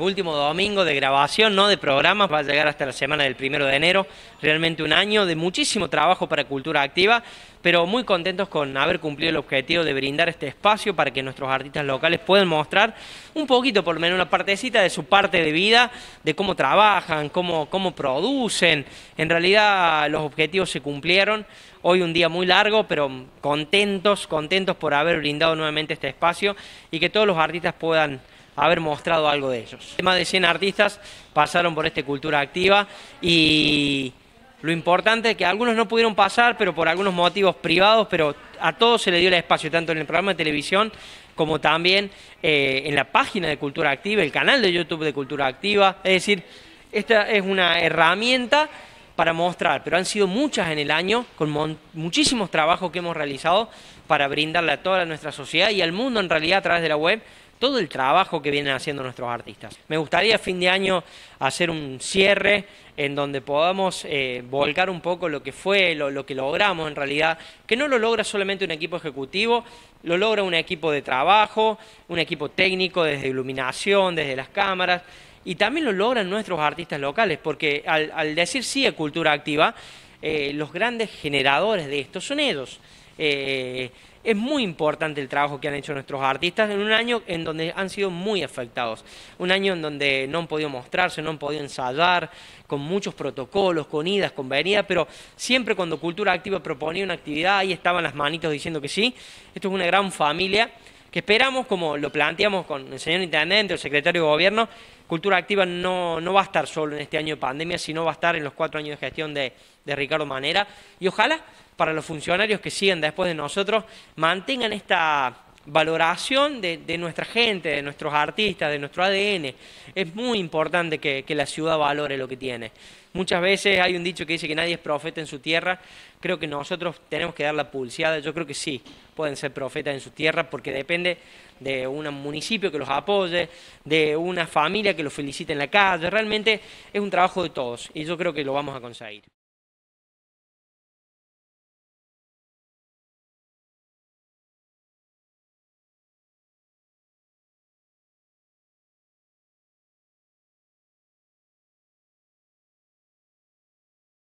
Último domingo de grabación, no de programas, va a llegar hasta la semana del primero de enero. Realmente un año de muchísimo trabajo para Cultura Activa, pero muy contentos con haber cumplido el objetivo de brindar este espacio para que nuestros artistas locales puedan mostrar un poquito, por lo menos una partecita de su parte de vida, de cómo trabajan, cómo, cómo producen. En realidad los objetivos se cumplieron. Hoy un día muy largo, pero contentos, contentos por haber brindado nuevamente este espacio y que todos los artistas puedan haber mostrado algo de ellos. Más de 100 artistas pasaron por esta cultura activa y lo importante es que algunos no pudieron pasar, pero por algunos motivos privados, pero a todos se le dio el espacio, tanto en el programa de televisión como también eh, en la página de Cultura Activa, el canal de YouTube de Cultura Activa. Es decir, esta es una herramienta para mostrar, pero han sido muchas en el año, con muchísimos trabajos que hemos realizado para brindarle a toda nuestra sociedad y al mundo en realidad a través de la web todo el trabajo que vienen haciendo nuestros artistas. Me gustaría a fin de año hacer un cierre en donde podamos eh, volcar un poco lo que fue, lo, que logramos en realidad, que no lo logra solamente un equipo ejecutivo, lo logra un equipo de trabajo, un equipo técnico desde iluminación, desde las cámaras, y también lo logran nuestros artistas locales, porque al, decir sí a cultura activa, eh, los grandes generadores de esto son ellos. Eh, es muy importante el trabajo que han hecho nuestros artistas en un año en donde han sido muy afectados. Un año en donde no han podido mostrarse, no han podido ensayar, con muchos protocolos, con idas, con venidas, pero siempre cuando Cultura Activa proponía una actividad, ahí estaban las manitos diciendo que sí. Esto es una gran familia que esperamos, como lo planteamos con el señor Intendente, el secretario de Gobierno, Cultura Activa no, no va a estar solo en este año de pandemia, sino va a estar en los cuatro años de gestión de, de Ricardo Manera. Y ojalá para los funcionarios que siguen después de nosotros mantengan esta valoración de, nuestra gente, de nuestros artistas, de nuestro ADN. Es muy importante que, que, la ciudad valore lo que tiene. Muchas veces hay un dicho que dice que nadie es profeta en su tierra. Creo que nosotros tenemos que dar la pulseada. Yo creo que sí, pueden ser profetas en su tierra porque depende de un municipio que los apoye, de una familia que los felicite en la calle. Realmente es un trabajo de todos y yo creo que lo vamos a conseguir.